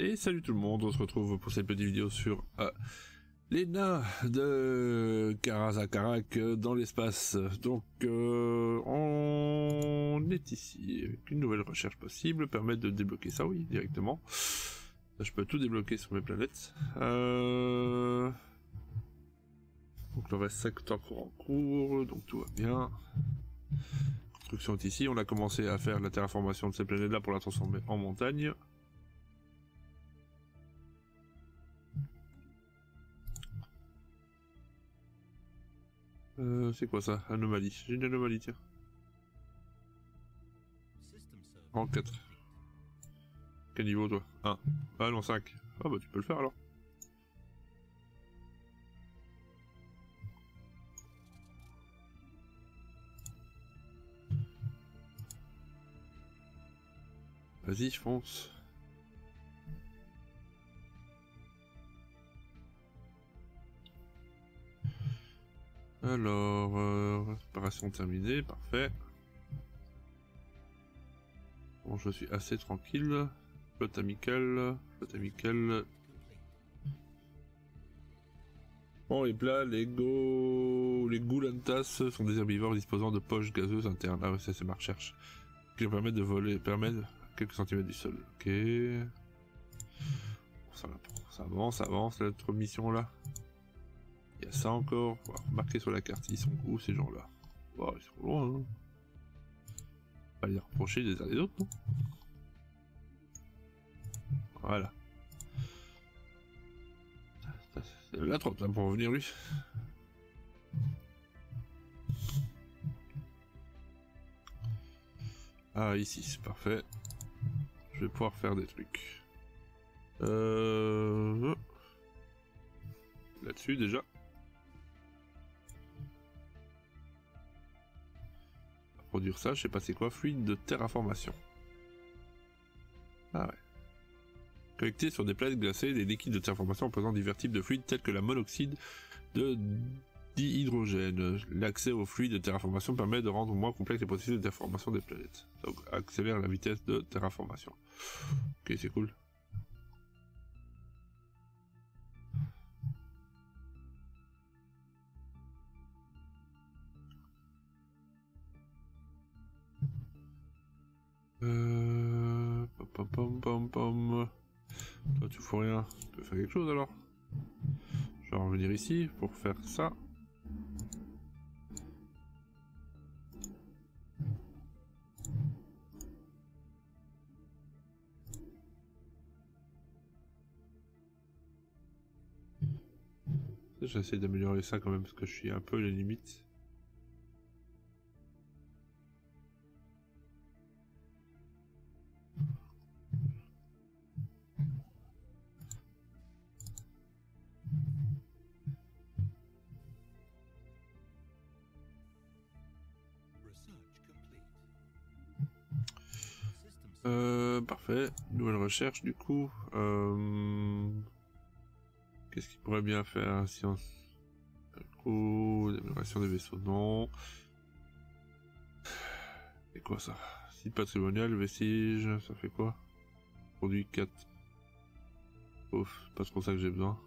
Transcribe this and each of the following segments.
Et salut tout le monde, on se retrouve pour cette petite vidéo sur euh, les nains de Karazakarak dans l'espace. Donc euh, on est ici avec une nouvelle recherche possible, permettre de débloquer ça, oui, directement. Je peux tout débloquer sur mes planètes. Euh... Donc il reste 5 encore en cours, donc tout va bien. Construction est ici, on a commencé à faire la terraformation de ces planètes-là pour la transformer en montagne. Euh, c'est quoi ça? Anomalie. J'ai une anomalie, tiens. En 4. Quel niveau toi? 1. Ah non, 5. Ah bah tu peux le faire alors. Vas-y, fonce. Alors, euh, réparation terminée, parfait. Bon, je suis assez tranquille. Flotte amicale, flotte amicale. Bon, les plats, les go... les goulantas sont des herbivores disposant de poches gazeuses internes. Ah ça c'est ma recherche. Qui permettent de voler, permettent quelques centimètres du sol. Ok. ça, ça avance, ça avance, notre mission là. Il y a ça encore. Marqué sur la carte, ils sont où ces gens-là Ils sont loin. Hein. Va les reprocher des uns des autres, non Voilà. C'est la trop hein, pour revenir lui. Ah ici, c'est parfait. Je vais pouvoir faire des trucs. Euh... Là-dessus déjà. Ça, je sais pas c'est quoi, fluide de terraformation. Ah ouais. Collecter sur des planètes glacées des liquides de terraformation présentant divers types de fluides tels que la monoxyde de dihydrogène. L'accès aux fluides de terraformation permet de rendre moins complexe les processus de terraformation des planètes. Donc accélère la vitesse de terraformation. Ok, c'est cool. Euh... Pom, pom, pom. Toi, tu fous rien. Tu peux faire quelque chose alors? Je vais revenir ici pour faire ça. J'essaie d'améliorer ça quand même parce que je suis un peu les limites. Recherche du coup. Euh... Qu'est-ce qu'il pourrait bien faire Science. Coup, d'amélioration des vaisseaux, non. Et quoi ça? Site patrimonial, vestige, ça fait quoi? Produit 4. Ouf, pas trop ça que j'ai besoin.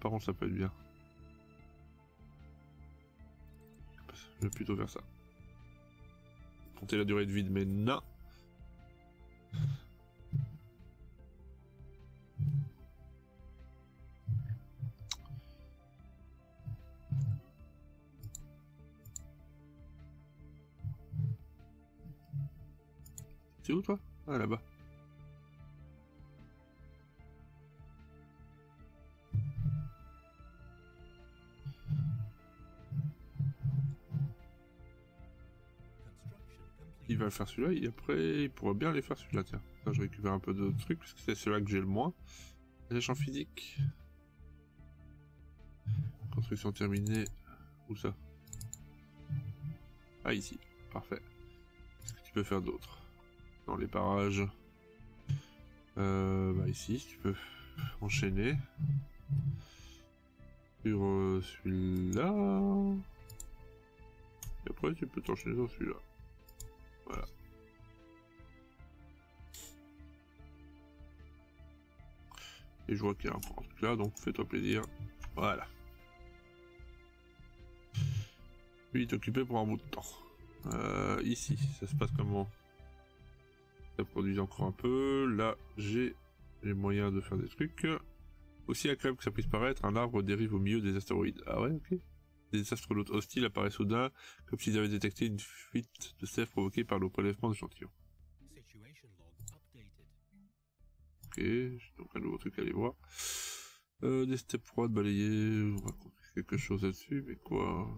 Par contre, ça peut être bien. Je vais plutôt faire ça. Compter la durée de vie de mes nains. Où toi Ah là-bas. Il va faire celui-là et après il pourra bien aller faire celui-là. Tiens, je récupère un peu de trucs parce que c'est celui-là que j'ai le moins. champ physique. Construction terminée. Où ça? Ah ici. Parfait. Qu'est-ce que tu peux faire d'autre? Dans les parages. Euh, bah ici, tu peux enchaîner sur euh, celui-là. Et après, tu peux t'enchaîner sur celui-là. Voilà. Et je vois qu'il y a un truc là, donc fais-toi plaisir. Voilà. Lui, il est occupé pour un bout de temps. Euh, ici, ça se passe comment? Ça produit encore un peu. Là, j'ai les moyens de faire des trucs. Aussi incroyable que ça puisse paraître, un arbre dérive au milieu des astéroïdes. Ah ouais, ok. Des astronautes hostiles apparaissent soudain, comme s'ils avaient détecté une fuite de sève provoquée par le prélèvement d'échantillons. Ok, donc un nouveau truc à aller voir. Euh, des steps froides balayés, on va quelque chose là-dessus, mais quoi?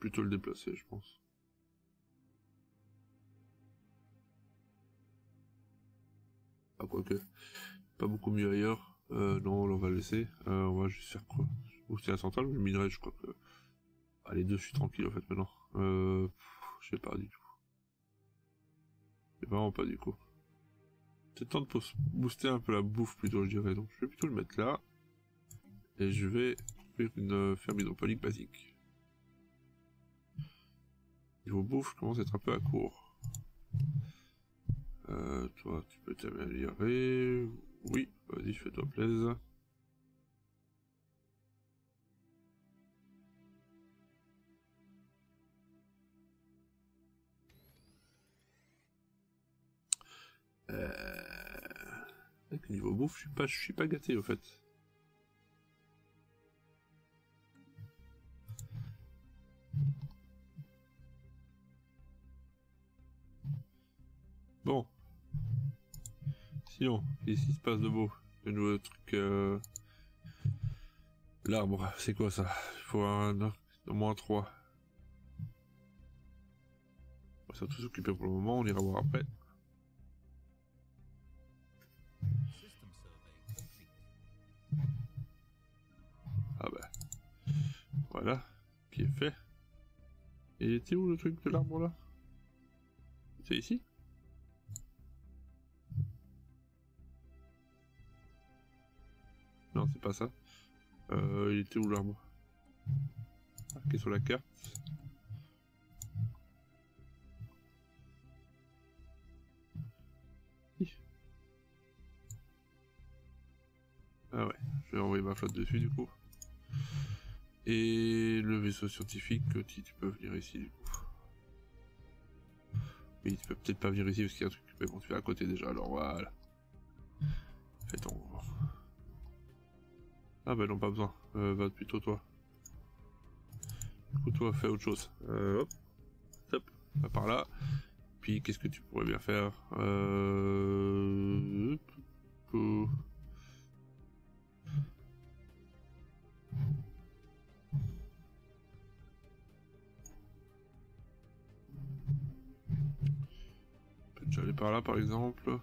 Plutôt le déplacer, je pense. Ah, quoique. Pas beaucoup mieux ailleurs. Euh, non, on va le laisser. Euh, on va juste faire quoi c'est la centrale ou le minerai Je crois que. Ah, les deux, je suis tranquille en fait maintenant. Euh. Je sais pas du tout. C'est vraiment pas du coup. C'est temps de booster un peu la bouffe plutôt, je dirais. Donc je vais plutôt le mettre là. Et je vais faire une ferme hydroponique basique. Niveau bouffe, commence à être un peu à court. Euh, toi, tu peux t'améliorer. Oui, vas-y, fais-toi plaisir. Euh... Avec niveau bouffe, je suis pas, je suis pas gâté au fait. Sinon, qu'est-ce se passe de beau? Le nouveau truc... Euh... L'arbre, c'est quoi ça? Il faut un... au moins 3. On va tout s'occuper pour le moment, on ira voir après. Ah bah. Voilà, qui est fait. Et était où le truc de l'arbre là? C'est ici? C'est pas ça. Euh, il était où l'arbre est sur la carte. Ah ouais, je vais envoyer ma flotte dessus du coup. Et le vaisseau scientifique, tu, tu peux venir ici du coup. Oui, tu peux peut-être pas venir ici parce qu'il y a un truc. Mais bon, tu es à côté déjà, alors voilà. Fais ton. Ah bah non, pas besoin. Euh, va plutôt toi. Du toi, fais autre chose. Euh, hop. Hop. Va par là. Puis, qu'est-ce que tu pourrais bien faire euh... J'allais par là par exemple.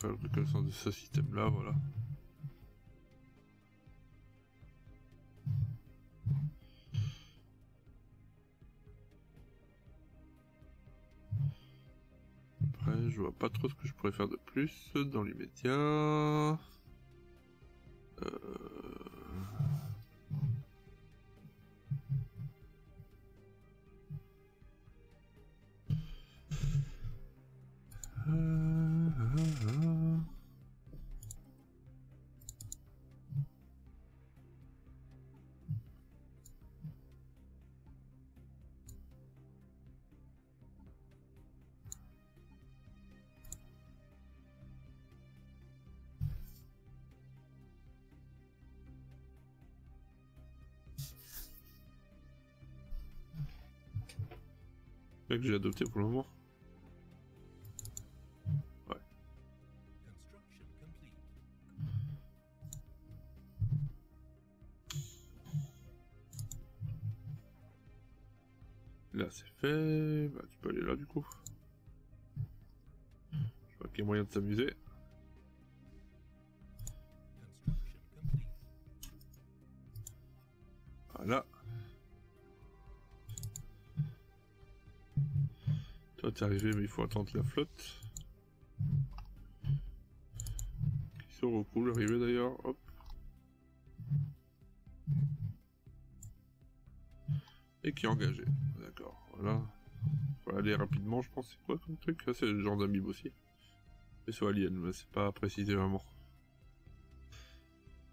Faire quelque chose de ce système là, voilà. Après, je vois pas trop ce que je pourrais faire de plus dans l'immédiat. Euh... que j'ai adopté pour le moment. Ouais. Là c'est fait, bah tu peux aller là du coup. Je vois qu'il y a moyen de s'amuser. T'es arrivé mais il faut attendre la flotte. Qui se recoule arrivé d'ailleurs, hop. Et qui est engagé, d'accord, voilà. Faut aller rapidement je pense, c'est quoi comme truc c'est le genre d'amib aussi. Mais soit alien, mais c'est pas précisé vraiment.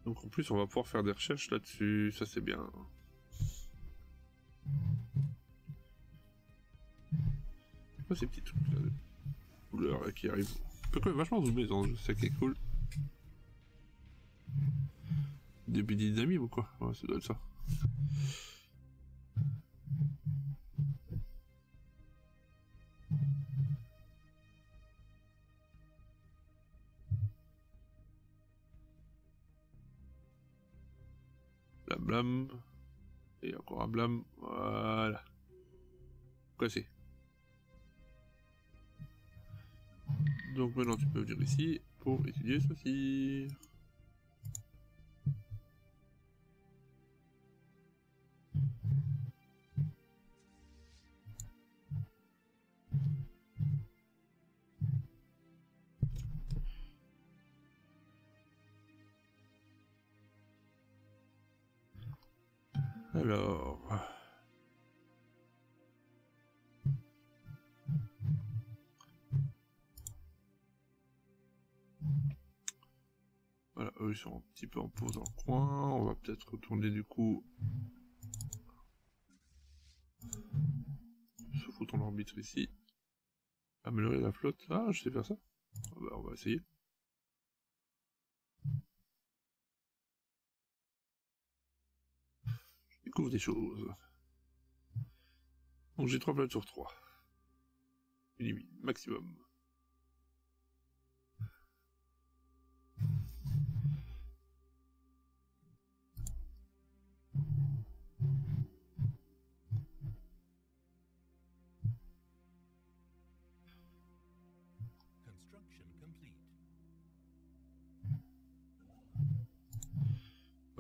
Donc en plus on va pouvoir faire des recherches là-dessus, ça c'est bien. Quoi ces petits trucs là de couleurs qui arrivent On peut quand même vachement zoomer dans ce qui est cool. Des petits amis ou quoi? Ouais, ça doit être ça. Blam blam. Et encore un blam. Voilà. Quoi Donc maintenant tu peux venir ici pour étudier ceci. Sont un petit peu en pause dans le coin. On va peut-être retourner du coup. Se foutre en orbite ici. Améliorer la flotte. Ah, je sais faire ça. Ah bah, on va essayer. Je découvre des choses. Donc j'ai 3 planètes sur 3. Une maximum.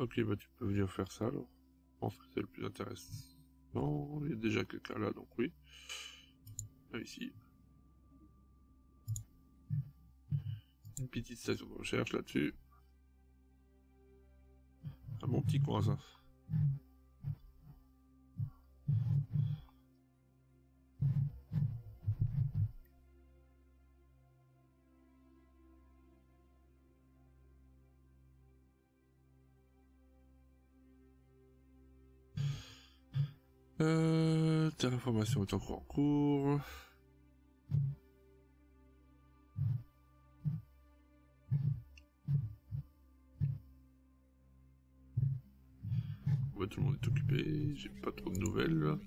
Ok, bah tu peux venir faire ça alors. Je pense que c'est le plus intéressant. Il y a déjà quelqu'un là, donc oui. Là, ici. Une petite station de recherche là-dessus. Un bon petit coin ça. Euh, terraformation est encore en cours. tout le monde est occupé, j'ai pas trop de nouvelles.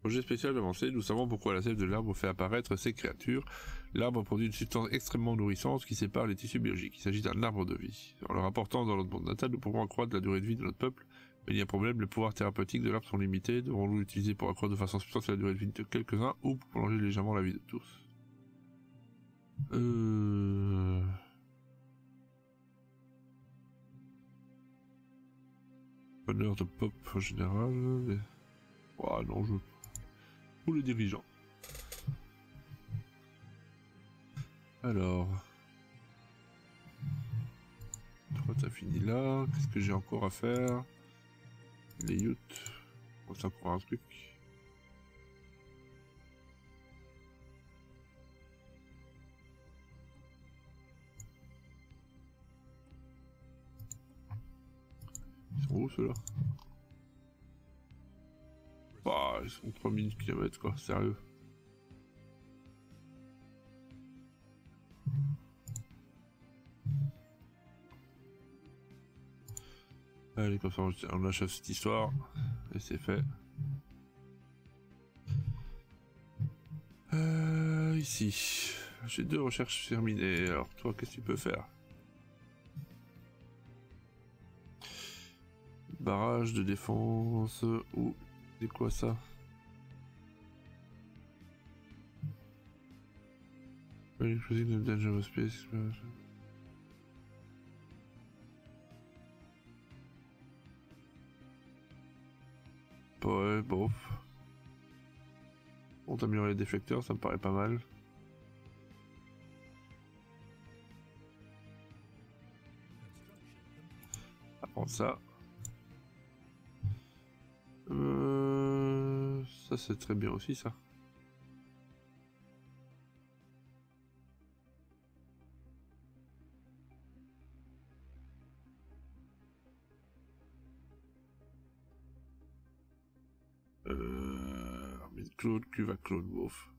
Projet spécial avancé, nous savons pourquoi la sève de l'arbre fait apparaître ces créatures. L'arbre produit une substance extrêmement nourrissante qui sépare les tissus biologiques. Il s'agit d'un arbre de vie. En le rapportant dans notre monde natal, nous pouvons accroître la durée de vie de notre peuple mais il y a un problème, les pouvoirs thérapeutiques de l'arbre sont limités. Devrons-nous l'utiliser pour accroître de façon substantielle la durée de vie de quelques-uns ou pour prolonger légèrement la vie de tous? Euh... Bonheur de pop en général. Mais... Oh, non, je... Ou les dirigeants. Alors... Toi, t'as fini là. Qu'est-ce que j'ai encore à faire? Les yachts. On ça pour un truc. Ils sont où ceux-là? Bah, ils sont 3000 km quoi, sérieux. Allez, comme ça on achève cette histoire. Et c'est fait. Euh, ici. J'ai deux recherches terminées. Alors toi, qu'est-ce que tu peux faire? Barrage de défense ou c'est quoi ça? Space. Ouais, bof. On améliorer les déflecteurs, ça me paraît pas mal. Va prendre ça. Euh, ça c'est très bien aussi ça. À Claude Wolf.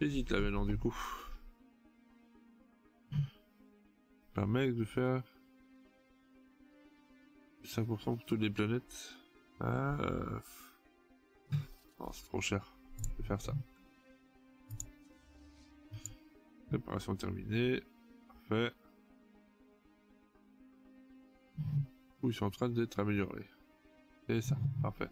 J'hésite là maintenant du coup. Permet de faire 5% pour toutes les planètes. Ah, euh... Non, c'est trop cher. Je vais faire ça. Préparation terminée. Parfait. Ils sont en train d'être améliorés. C'est ça, parfait.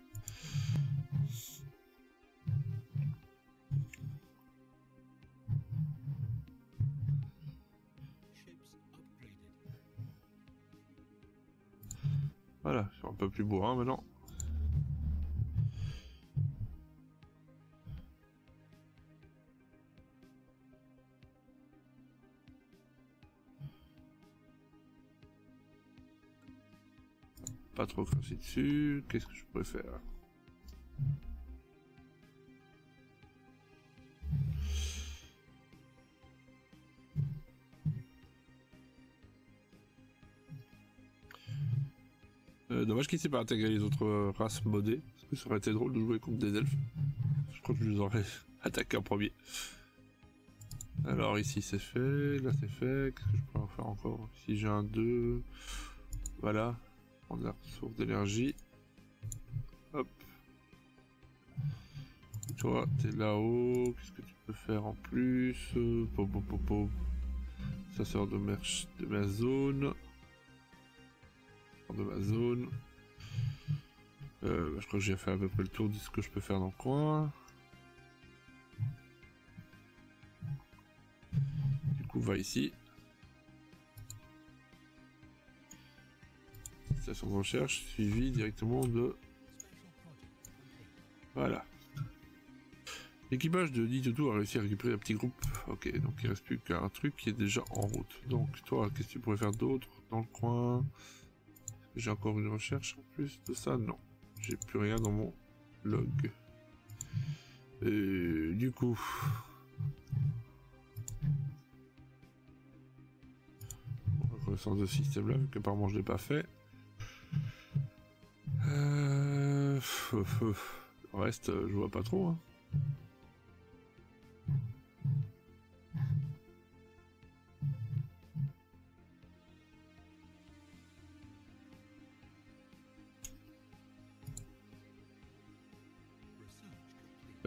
Voilà, c'est un peu plus hein, maintenant. Pas trop cracher dessus. Qu'est-ce que je pourrais faire? Euh, dommage qu'il s'est pas intégré les autres euh, races modées, parce que ça aurait été drôle de jouer contre des elfes. Je crois que je les aurais attaqués en premier. Alors ici c'est fait, là c'est fait, qu'est-ce que je pourrais en faire encore? Ici j'ai un 2, voilà, prendre la source d'énergie. Hop. Toi, t'es là-haut, qu'est-ce que tu peux faire en plus? Popo popo. Ça sort de, de ma zone de ma zone. Euh, je crois que j'ai fait à peu près le tour de ce que je peux faire dans le coin. Du coup, va ici. Station de recherche suivi directement de. Voilà. L'équipage de Ditoto a réussi à récupérer un petit groupe. Ok, donc il reste plus qu'un truc qui est déjà en route. Donc toi, qu'est-ce que tu pourrais faire d'autre dans le coin? J'ai encore une recherche en plus de ça? Non. J'ai plus rien dans mon log. Du coup... Reconnaissance de système là, vu qu'apparemment je l'ai pas fait. Euh... Reste, je vois pas trop. Hein.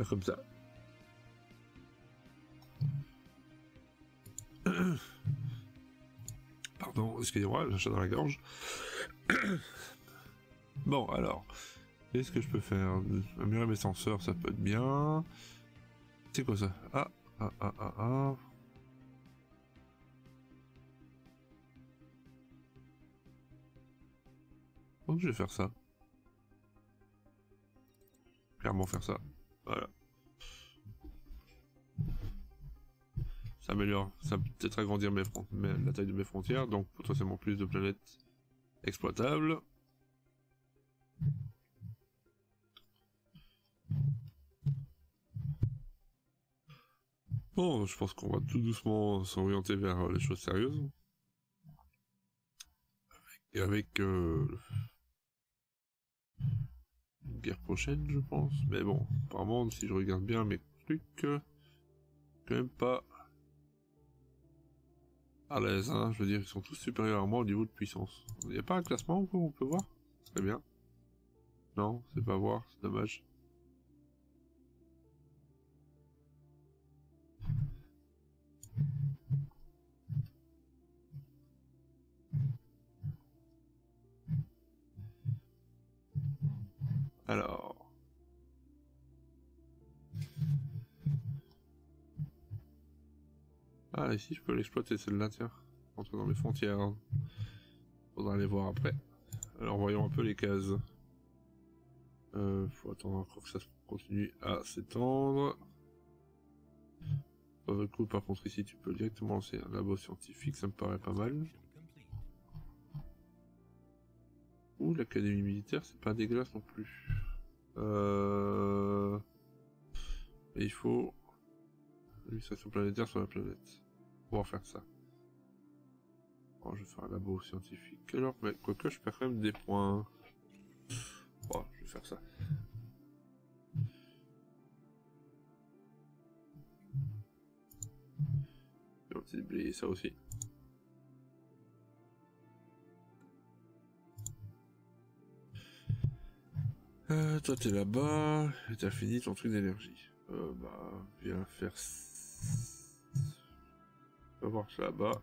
comme ça. Pardon, excusez-moi, j'ai dans la gorge. bon, alors, qu'est-ce que je peux faire? Améliorer mes senseurs, ça peut être bien. C'est quoi ça? Ah, ah, ah, ah, ah. Donc je vais faire ça. Clairement faire ça. Voilà. Ça améliore, ça peut peut-être agrandir mes la taille de mes frontières, donc potentiellement plus de planètes exploitables. Bon, je pense qu'on va tout doucement s'orienter vers les choses sérieuses. Avec euh, guerre prochaine, je pense. Mais bon, apparemment, si je regarde bien mes trucs, quand même pas à l'aise, hein. Je veux dire, ils sont tous supérieurs à moi au niveau de puissance. Il n'y a pas un classement on peut voir? Très bien. Non, c'est pas voir, c'est dommage. Alors. Ah, ici, je peux l'exploiter celle-là, tiens. Entre dans mes frontières. Faudra aller voir après. Alors voyons un peu les cases. Euh, faut attendre encore que ça continue à s'étendre. Par contre ici tu peux directement lancer un labo scientifique, ça me paraît pas mal. Ouh, l'académie militaire, c'est pas dégueulasse non plus. Euh... Et il faut... L'illustration planétaire sur la planète. Pour faire ça. Oh, je vais faire un labo scientifique. Alors, mais quoique je perds quand même des points. Faire ça. Vais déblayer ça aussi. Euh, toi t'es là-bas, et t'as fini ton truc d'énergie. Euh, bah, viens faire... On va voir là-bas.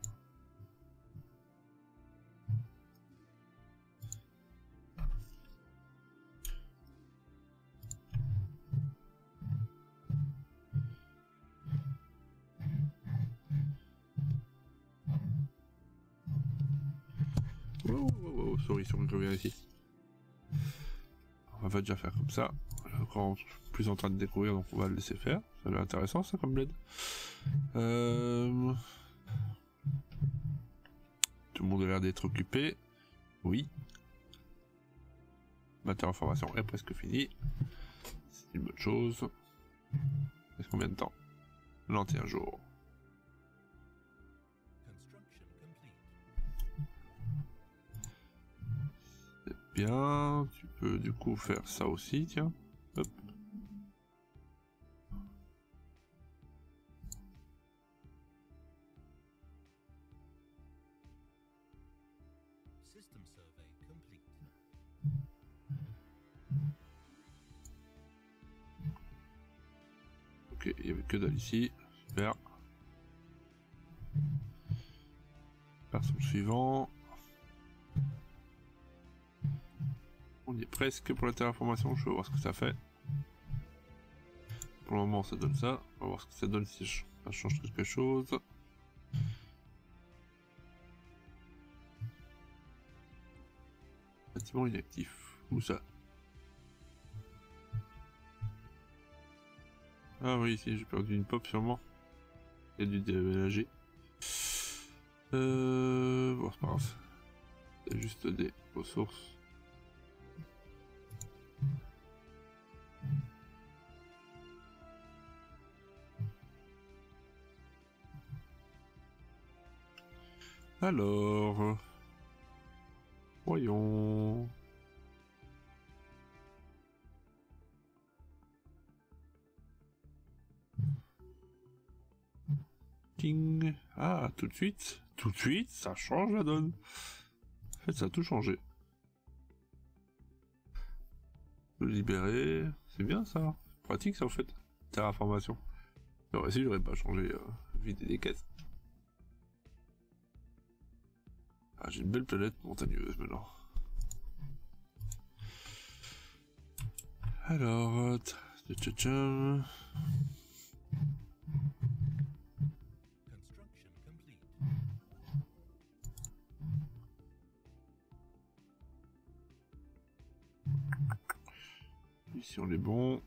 On va déjà faire comme ça. Encore plus en train de découvrir, donc on va le laisser faire. Ça a l'air intéressant ça comme bled. Euh... Tout le monde a l'air d'être occupé. Oui. Ma terraformation est presque finie. C'est une bonne chose. Est-ce combien de temps? 91 jours. Bien, tu peux du coup faire ça aussi, tiens. Hop. Ok, il n'y avait que dalle ici. Super. Personne suivant. On est presque pour la terraformation, je vais voir ce que ça fait. Pour le moment ça donne ça, on va voir ce que ça donne si ça change quelque chose. Bâtiment inactif, où ça? Ah oui, ici j'ai perdu une pop sûrement. Il y a dû déménager. Euh... Bon, c'est pas grave. C'est juste des ressources. Alors... Voyons... Ting. Ah, tout de suite Tout de suite, ça change la donne. En fait, ça a tout changé. libérer, c'est bien ça. Pratique ça en fait. Terraformation. Alors ici, j'aurais pas changé, euh, vider des caisses. Ah, j'ai une belle planète montagneuse maintenant. Alors, Ici on est bon.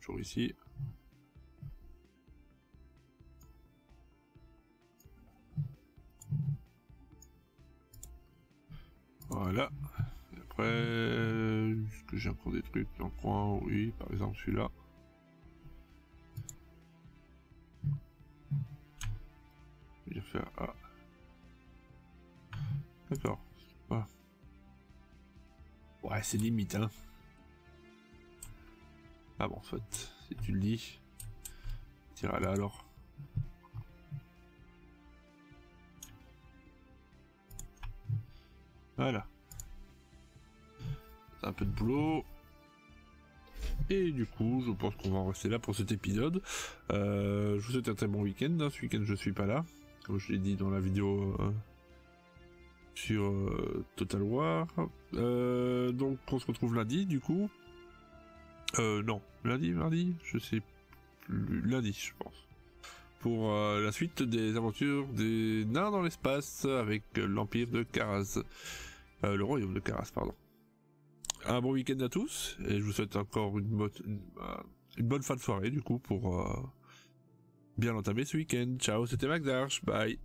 Toujours ici. Voilà. Après, est-ce que j'ai encore des trucs? Dans le coin Oui, par exemple celui-là. Je vais faire ah. D'accord. Ouais, c'est limite, hein. Ah bon, soit, si tu le dis. Tire là alors. Voilà. un peu de boulot. Et du coup, je pense qu'on va en rester là pour cet épisode. Euh, je vous souhaite un très bon week-end. Hein. Ce week-end, je suis pas là. Comme je l'ai dit dans la vidéo euh, sur euh, Total War. donc, on se retrouve lundi, du coup. non, lundi, mardi, je sais plus. Lundi, je pense pour la suite des aventures des nains dans l'espace avec l'Empire de Karaz. Euh, le royaume de Karas, pardon. Un bon week-end à tous, et je vous souhaite encore une, bonne, une, bonne fin de soirée, du coup, pour euh, bien entamer ce week-end. Ciao, c'était Magdarch, bye